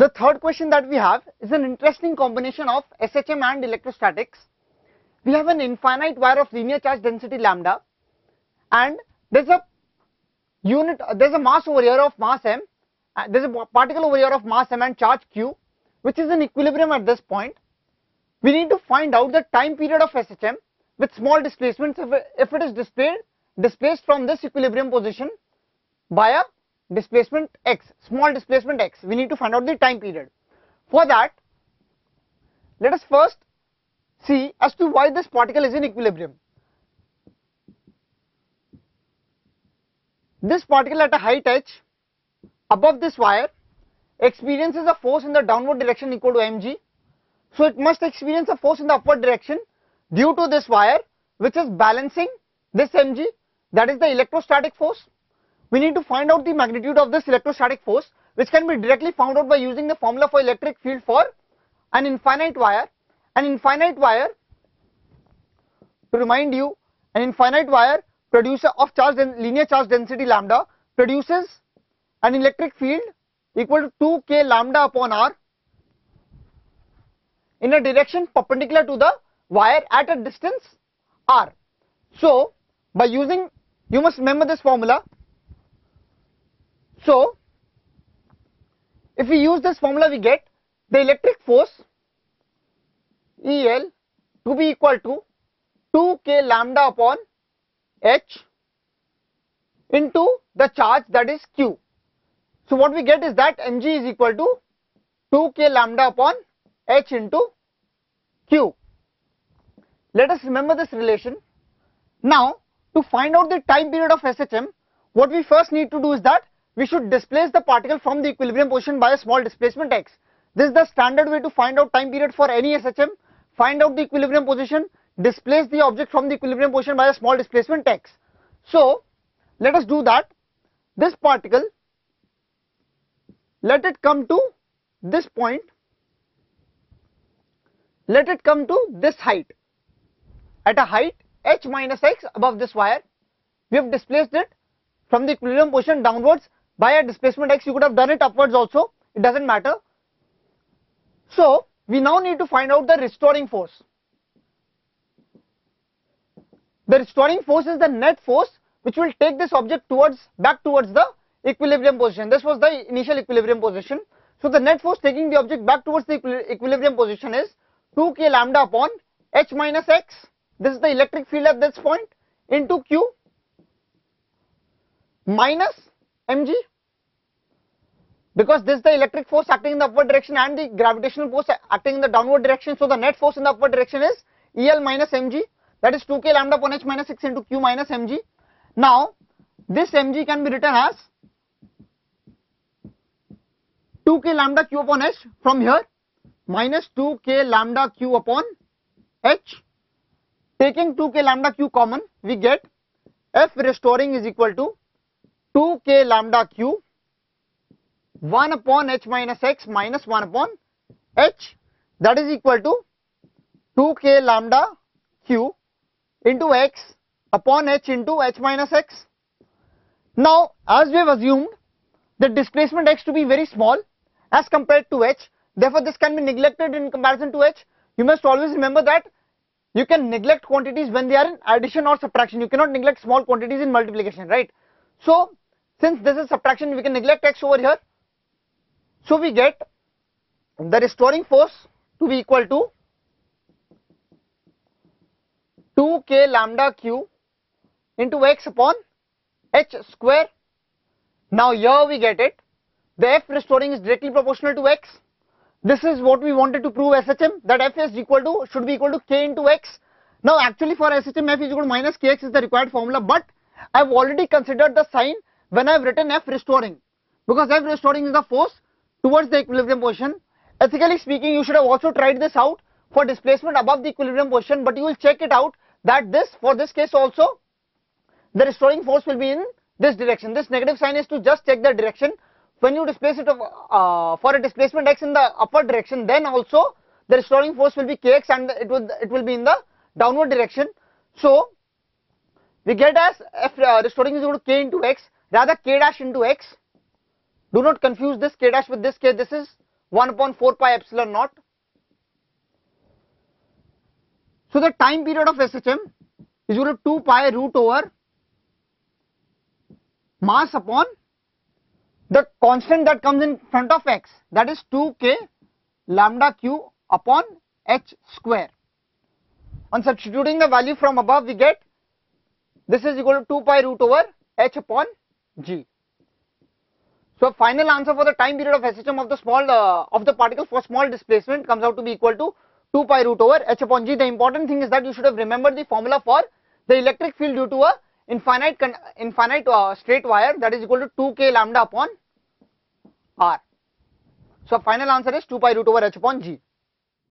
The third question that we have is an interesting combination of SHM and electrostatics. We have an infinite wire of linear charge density lambda and there's a unit, there's a mass over here of mass m, uh, there's a particle over here of mass m and charge q which is in equilibrium at this point. We need to find out the time period of SHM with small displacements if if it is displayed, displaced from this equilibrium position by a displacement x, small displacement x. We need to find out the time period. For that, let us first see as to why this particle is in equilibrium. This particle at a height h above this wire experiences a force in the downward direction equal to mg. So it must experience a force in the upward direction due to this wire which is balancing this mg that is the electrostatic force. We need to find out the magnitude of this electrostatic force which can be directly found out by using the formula for electric field for an infinite wire. An infinite wire to remind you an infinite wire producer of charge linear charge density lambda produces an electric field equal to 2k lambda upon r in a direction perpendicular to the wire at a distance r. So, by using you must remember this formula. So, if we use this formula we get the electric force EL to be equal to 2k lambda upon h into the charge that is q. So what we get is that mg is equal to 2k lambda upon h into q. Let us remember this relation. Now to find out the time period of SHM, what we first need to do is that we should displace the particle from the equilibrium position by a small displacement x. This is the standard way to find out time period for any SHM. Find out the equilibrium position, displace the object from the equilibrium position by a small displacement x. So, let us do that. This particle, let it come to this point, let it come to this height. At a height h minus x above this wire, we have displaced it from the equilibrium position downwards by a displacement x. You could have done it upwards also, it does not matter. So, we now need to find out the restoring force. The restoring force is the net force which will take this object towards back towards the equilibrium position. This was the initial equilibrium position. So the net force taking the object back towards the equilibrium position is 2k lambda upon h minus x. This is the electric field at this point into q minus mg because this is the electric force acting in the upward direction and the gravitational force acting in the downward direction. So the net force in the upward direction is EL minus mg that is 2k lambda upon h minus 6 into q minus mg. Now this mg can be written as 2k lambda q upon h from here minus 2k lambda q upon h taking 2k lambda q common we get f restoring is equal to 2k lambda q 1 upon h minus x minus 1 upon h that is equal to 2k lambda q into x upon h into h minus x. Now as we have assumed the displacement x to be very small as compared to h therefore this can be neglected in comparison to h. You must always remember that you can neglect quantities when they are in addition or subtraction you cannot neglect small quantities in multiplication right. So since this is subtraction we can neglect x over here. So we get the restoring force to be equal to 2k lambda q into x upon h square. Now here we get it. The f restoring is directly proportional to x. This is what we wanted to prove SHM that f is equal to should be equal to k into x. Now actually for SHM f is equal to minus kx is the required formula but I have already considered the sign when I have written f restoring because f restoring is the force towards the equilibrium position. Ethically speaking you should have also tried this out for displacement above the equilibrium position but you will check it out that this for this case also the restoring force will be in this direction. This negative sign is to just check the direction. When you displace it uh, for a displacement x in the upward direction then also the restoring force will be kx and it will it will be in the downward direction. So we get as f uh, restoring is equal to k into x rather k dash into x. Do not confuse this k dash with this k this is 1 upon 4 pi epsilon naught. So the time period of SHM is equal to 2 pi root over mass upon the constant that comes in front of x that is 2k lambda q upon h square. On substituting the value from above we get this is equal to 2 pi root over h upon g. So final answer for the time period of SHM of the small uh, of the particle for small displacement comes out to be equal to 2 pi root over h upon g. The important thing is that you should have remembered the formula for the electric field due to a infinite infinite uh, straight wire that is equal to 2k lambda upon r. So final answer is 2 pi root over h upon g.